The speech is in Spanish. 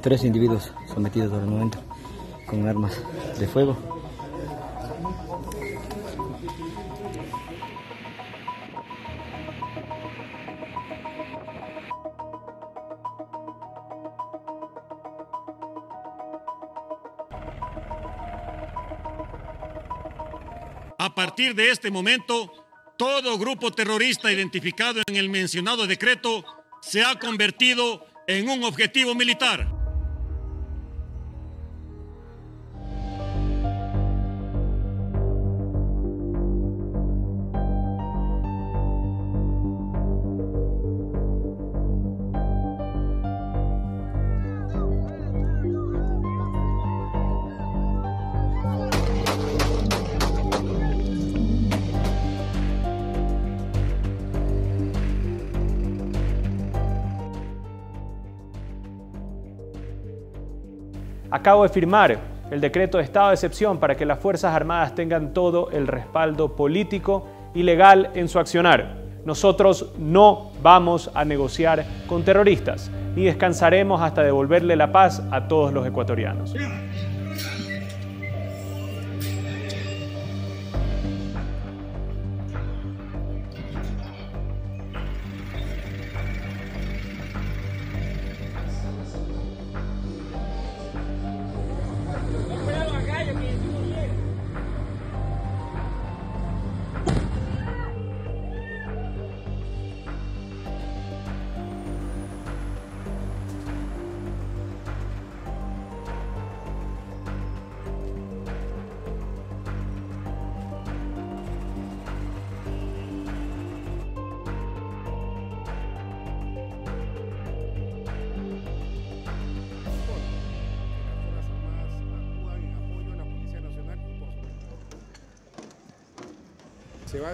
tres individuos sometidos al momento con armas de fuego. A partir de este momento, todo grupo terrorista identificado en el mencionado decreto se ha convertido en un objetivo militar. Acabo de firmar el decreto de estado de excepción para que las Fuerzas Armadas tengan todo el respaldo político y legal en su accionar. Nosotros no vamos a negociar con terroristas, ni descansaremos hasta devolverle la paz a todos los ecuatorianos. Se va.